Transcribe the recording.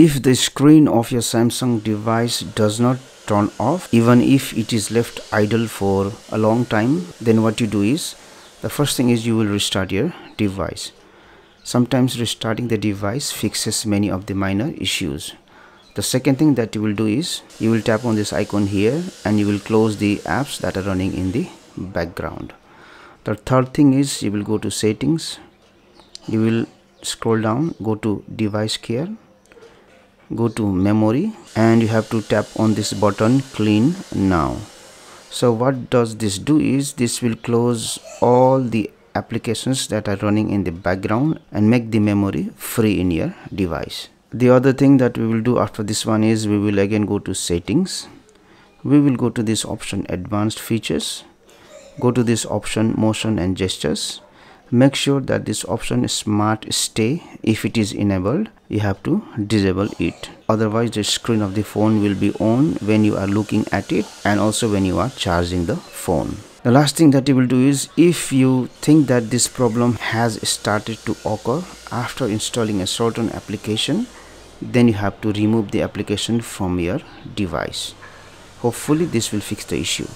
if the screen of your Samsung device does not turn off even if it is left idle for a long time then what you do is the first thing is you will restart your device. Sometimes restarting the device fixes many of the minor issues. The second thing that you will do is you will tap on this icon here and you will close the apps that are running in the background. The third thing is you will go to settings. You will scroll down go to device care go to memory and you have to tap on this button clean now. So what does this do is this will close all the applications that are running in the background and make the memory free in your device. The other thing that we will do after this one is we will again go to settings. We will go to this option advanced features go to this option motion and gestures make sure that this option smart stay. If it is enabled you have to disable it. Otherwise the screen of the phone will be on when you are looking at it and also when you are charging the phone. The last thing that you will do is if you think that this problem has started to occur after installing a certain application then you have to remove the application from your device. Hopefully this will fix the issue